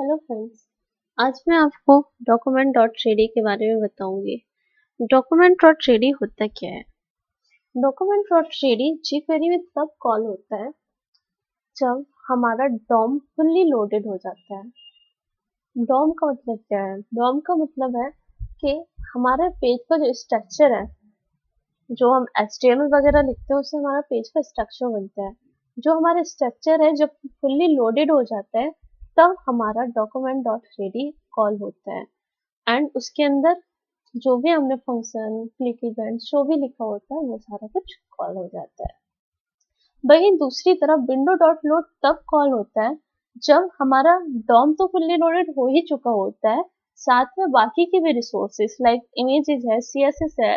Hello friends आज मैं आपको डॉक्यूमेंट डॉट थ्री के बारे में बताऊँगी। डॉक्यूमेंट डॉट थ्री होता क्या है? डॉक्यूमेंट डॉट थ्री जी क्वेरी में तब कॉल होता है जब हमारा डॉम फुल्ली लोडेड हो जाता है। डॉम का मतलब क्या है? डॉम का मतलब है कि हमारे पेज का जो स्ट्रक्चर है, जो हम एच वगैरह लिखते हैं, उससे हमारा पेज का स्ट्रक्चर बनता है। जो हमारा स्ट्रक्चर है, जब फुल्ली लोडेड हो जाता है तब हमारा डॉक्यूमेंट डॉट रेडी कॉल होता है। एंड उसके अंदर जो भी हमने फ़ंक्शन क्लिक इवेंट जो भी लिखा होता है, वो सारा कुछ कॉल हो जाता है। वही दूसरी तरफ़ विंडो डॉट लोड तब कॉल होता है जब हमारा डॉम तो फुल्ली लोडेड हो ही चुका होता है, साथ में बाकी के भी रिसोर्सेस लाइक इमेजेस है सीएसएस है,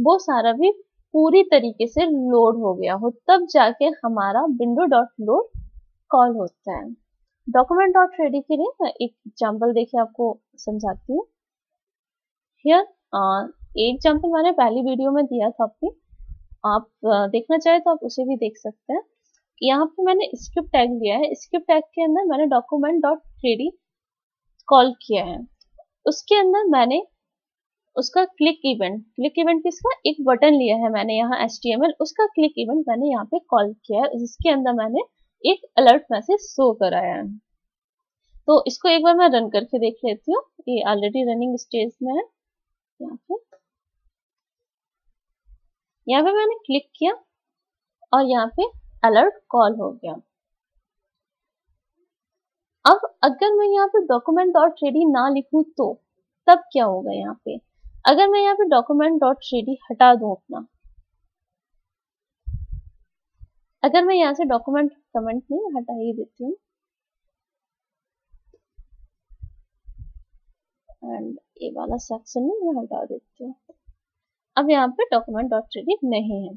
वो सारा भी पूरी तरीके से लोड हो गया हो, तब जाके हमारा विंडो डॉट लोड कॉल होता है। डॉक्यूमेंट डॉट रेडी के लिए मैं एक एग्ज़ाम्पल देखे आपको समझाती हूँ। हियर एक एग्ज़ाम्पल मैंने पहली वीडियो में दिया था अपनी आप देखना चाहे तो आप उसे भी देख सकते हैं। यहाँ पे मैंने स्क्रिप्ट टैग लिया है। स्क्रिप्ट टैग के अंदर मैंने डॉक्यूमेंट डॉट रेडी कॉल किया है। उसके अंदर मैंने उसका क्लिक इवेंट क्लिक इवेंट किसका? एक बटन लिया है मैंने यहाँ एच उसका क्लिक इवेंट मैंने यहाँ पे कॉल किया है। जिसके अंदर मैंने एक अलर्ट मैसेज शो कराया है। तो इसको एक बार मैं रन करके देख लेती हूँ। ये ऑलरेडी रनिंग स्टेज में है। यहाँ पे। यहाँ पे मैंने क्लिक किया और यहाँ पे अलर्ट कॉल हो गया। अब अगर मैं यहाँ पे डॉक्यूमेंट डॉट रेडी ना लिखूं तो तब क्या होगा यहाँ पे? अगर मैं यहाँ पे डॉक्यूमेंट डॉट थ्री हटा दूँ अपना। अगर मैं यहाँ से डॉक्यूमेंट कमेंट नहीं हटा ही देती हूँ। एंड ये वाला सेक्शन में मैं हटा देती हूँ। अब यहाँ पे डॉक्यूमेंट डॉट थ्री नहीं है।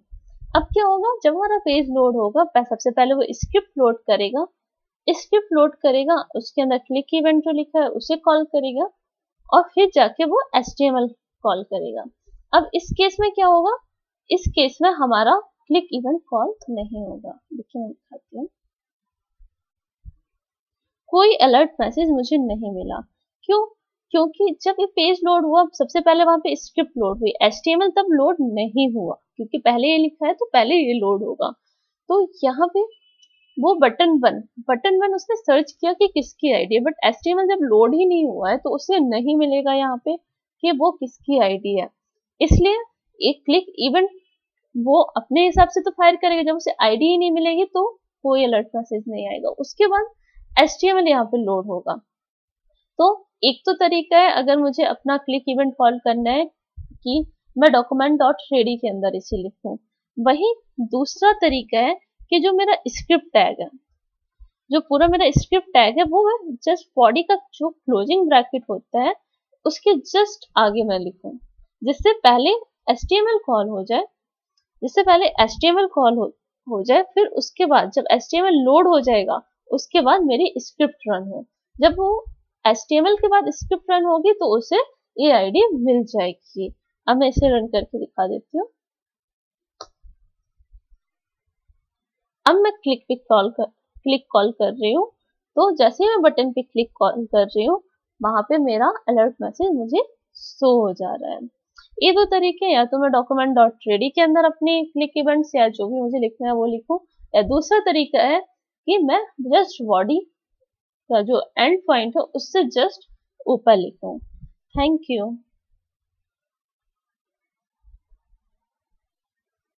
अब क्या होगा? जब हमारा पेज लोड होगा सबसे पहले वो स्क्रिप्ट लोड करेगा। स्क्रिप्ट लोड करेगा, उसके अंदर क्लिक इवेंट जो लिखा है, उसे कॉल करेगा और फिर जाके वो एस कॉल करेगा। अब इस केस में क्या होगा? इस केस में हमारा क्लिक इवेंट कॉल नहीं होगा। देखिए मैं दिखाती हूँ। कोई अलर्ट मैसेज मुझे नहीं मिला। क्यों? क्योंकि जब ये पेज लोड हुआ, सबसे पहले वहाँ पे स्क्रिप्ट लोड हुई। एच तब लोड नहीं हुआ, क्योंकि पहले ये लिखा है तो पहले ये लोड होगा। तो यहाँ पे वो बटन वन बटन वन उसने सर्च किया कि किसकी आईडी है बट एच जब लोड ही नहीं हुआ है तो उसे नहीं मिलेगा यहाँ पे कि वो किसकी आईडी है। इसलिए एक क्लिक इवन वो अपने हिसाब से तो फायर करेगा, जब उसे आईडी ही नहीं मिलेगी तो कोई अलर्ट मैसेज नहीं आएगा। उसके बाद एस टी यहाँ पे लोड होगा। तो एक तो तरीका है अगर मुझे अपना क्लिक इवेंट कॉल करना है कि मैं डॉक्यूमेंट डॉट रेडी के अंदर इसे लिखूं। वही दूसरा तरीका है कि जो मेरा स्क्रिप्ट टैग है जो पूरा मेरा स्क्रिप्ट टैग है वो है जस्ट बॉडी का जो क्लोजिंग ब्रैकेट होता है उसके जस्ट आगे मैं लिखूं जिससे पहले एच कॉल हो जाए जिससे पहले एच कॉल हो, हो जाए फिर उसके बाद जब एच लोड हो जाएगा उसके बाद मेरी स्क्रिप्ट रन हो। जब वो एच के बाद स्क्रिप्ट रन होगी तो उसे ये आईडी मिल जाएगी। अब मैं इसे रन करके दिखा देती हूँ। अब मैं क्लिक पे कॉल कर क्लिक कॉल कर रही हूँ। तो जैसे मैं बटन पे क्लिक कॉल कर रही हूँ, वहाँ पे मेरा अलर्ट मैसेज मुझे शो हो जा रहा है। ये दो तरीके या तो मैं डॉक्यूमेंट डॉट रेडी के अंदर अपने क्लिक इवेंट्स या जो भी मुझे लिखना है वो लिखूं। या दूसरा तरीका है कि मैं जस्ट बॉडी का जो एंड पॉइंट है उससे जस्ट ऊपर लिखूं। Thank you